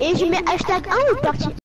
Et je mets hashtag 1 ou partie